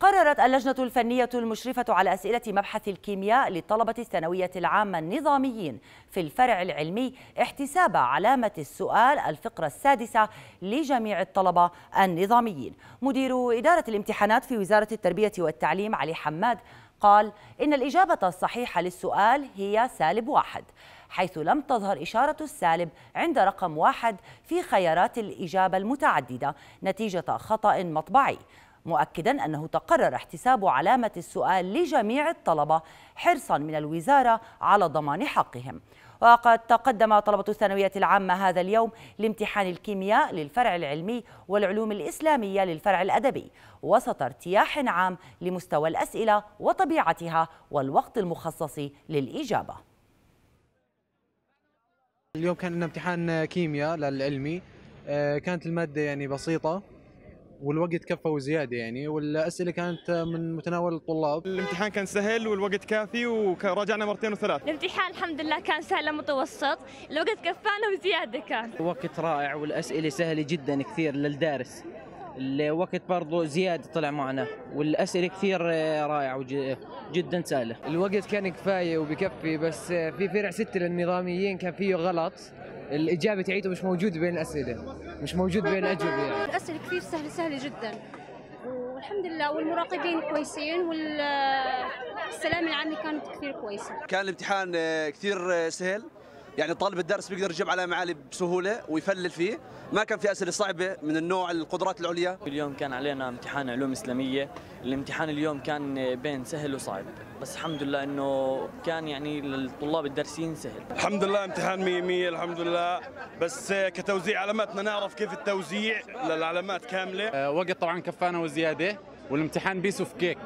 قررت اللجنة الفنية المشرفة على أسئلة مبحث الكيمياء للطلبة الثانوية العامة النظاميين في الفرع العلمي احتساب علامة السؤال الفقرة السادسة لجميع الطلبة النظاميين. مدير إدارة الامتحانات في وزارة التربية والتعليم علي حماد قال إن الإجابة الصحيحة للسؤال هي سالب واحد حيث لم تظهر إشارة السالب عند رقم واحد في خيارات الإجابة المتعددة نتيجة خطأ مطبعي. مؤكدا أنه تقرر احتساب علامة السؤال لجميع الطلبة حرصا من الوزارة على ضمان حقهم. وقد تقدم طلبة الثانوية العامة هذا اليوم لامتحان الكيمياء للفرع العلمي والعلوم الإسلامية للفرع الأدبي وسط ارتياح عام لمستوى الأسئلة وطبيعتها والوقت المخصص للإجابة. اليوم كان لنا امتحان كيمياء للعلمي. آه، كانت المادة يعني بسيطة. والوقت كفى وزيادة يعني والأسئلة كانت من متناول الطلاب. الامتحان كان سهل والوقت كافي وراجعنا مرتين وثلاث. الامتحان الحمد لله كان سهل متوسط الوقت كفانا وزيادة كان. وقت رائع والأسئلة سهلة جدا كثير للدارس. الوقت برضو زيادة طلع معنا والأسئلة كثير رائعة وجدا سهلة. الوقت كان كفاية وبكفي بس في فرع ستة للنظاميين كان فيه غلط. الإجابة تعيته مش موجود بين الأسئلة مش موجود بين الأجوبة يعني. الأسئلة كثير سهلة سهلة جدا. والحمد لله والمراقبين كويسين والسلام العامي كانت كثير كويسة. كان الامتحان كثير سهل؟ يعني طالب الدرس بيقدر يجيب على معالي بسهولة ويفلل فيه. ما كان في أسئلة صعبة من النوع القدرات العليا. اليوم كان علينا امتحان علوم إسلامية. الامتحان اليوم كان بين سهل وصعب. بس الحمد لله إنه كان يعني للطلاب الدارسين سهل. الحمد لله امتحان 100 100 الحمد لله. بس كتوزيع علاماتنا نعرف كيف التوزيع للعلامات كاملة. وقت طبعا كفانا وزيادة والامتحان piece of cake.